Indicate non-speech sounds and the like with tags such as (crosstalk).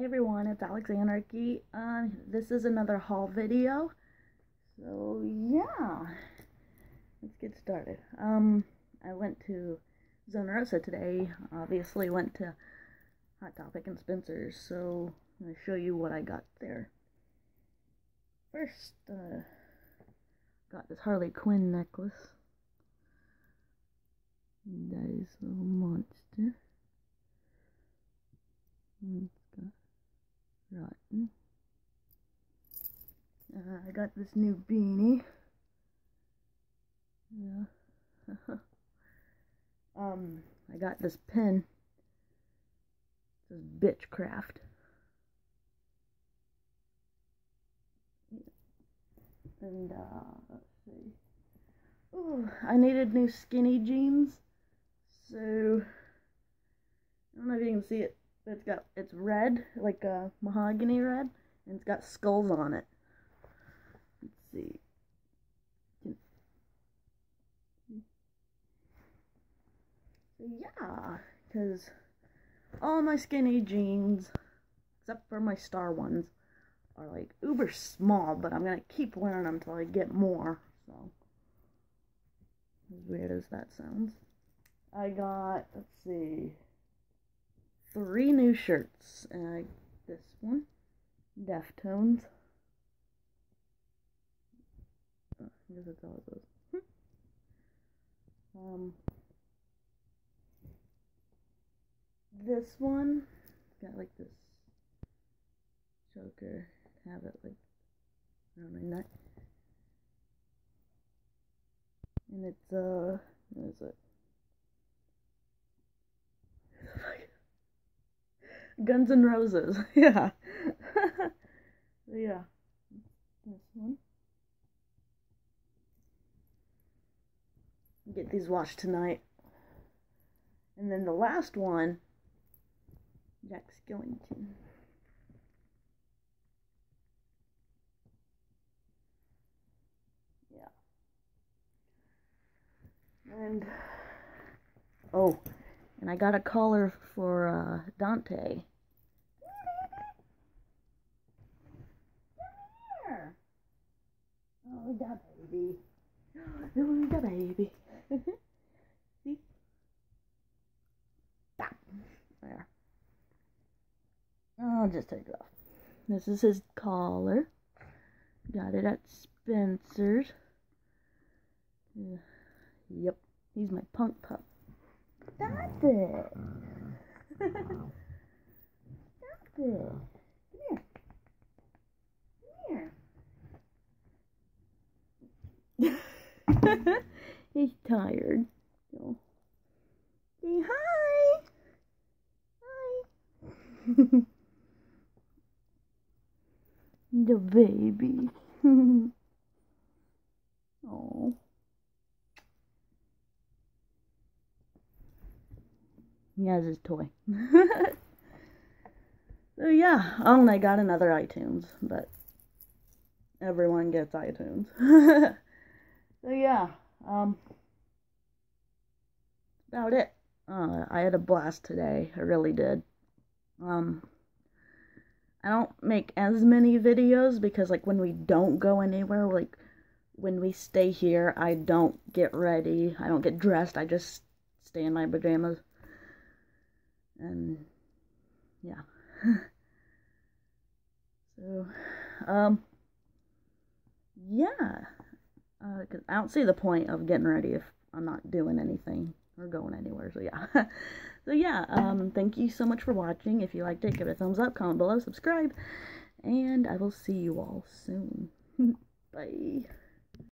Hey everyone, it's Alex Anarchy. Uh, this is another haul video. So yeah, let's get started. Um, I went to Zona Rosa today. Obviously went to Hot Topic and Spencer's. So I'm gonna show you what I got there. First, uh, got this Harley Quinn necklace. That is a monster. It's got rotten. Uh, I got this new beanie. Yeah. (laughs) um, I got this pen. It says Bitchcraft. And, uh, let's see. Ooh, I needed new skinny jeans. So, I don't know if you can see it, it's got, it's red, like a mahogany red, and it's got skulls on it. Let's see. Yeah, because all my skinny jeans, except for my star ones, are like uber small, but I'm gonna keep wearing them until I get more, so. As weird as that sounds. I got, let's see, three new shirts. Uh, this one, Deftones. Oh, I guess that's all it says. um, this one, got like this choker, have it like around my neck. And it's, uh, what is it? Guns N' Roses. (laughs) yeah. yeah. This one. Get these washed tonight. And then the last one, Jack Skellington. Yeah. And, oh, and I got a collar for uh, Dante. Baby. Oh, the baby. (laughs) See? Stop. There. I'll just take it off. This is his collar. Got it at Spencer's. Yep. He's my punk pup. Stop it. (laughs) Stop it. (laughs) He's tired. So. Say hi. Hi. (laughs) the baby. (laughs) oh. He has his toy. so yeah, oh, got another iTunes, but everyone gets iTunes. So yeah, um, about it. Uh, I had a blast today. I really did. Um, I don't make as many videos because like when we don't go anywhere, like when we stay here, I don't get ready. I don't get dressed. I just stay in my pajamas. And yeah. (laughs) so, um, yeah because I don't see the point of getting ready if I'm not doing anything or going anywhere. So yeah, (laughs) so yeah. Um, thank you so much for watching. If you liked it, give it a thumbs up, comment below, subscribe, and I will see you all soon. (laughs) Bye.